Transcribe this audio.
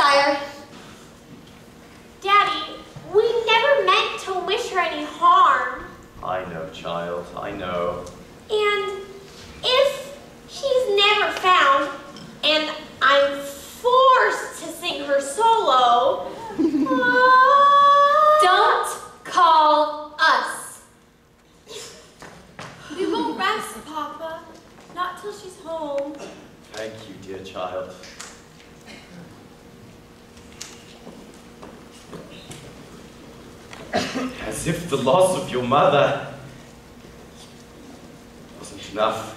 sire. Daddy, we never meant to wish her any harm. I know, child, I know. And if she's never found, and I'm forced to sing her solo, ah. Don't call us. we won't rest, Papa. Not till she's home. Thank you, dear child. As if the loss of your mother wasn't enough.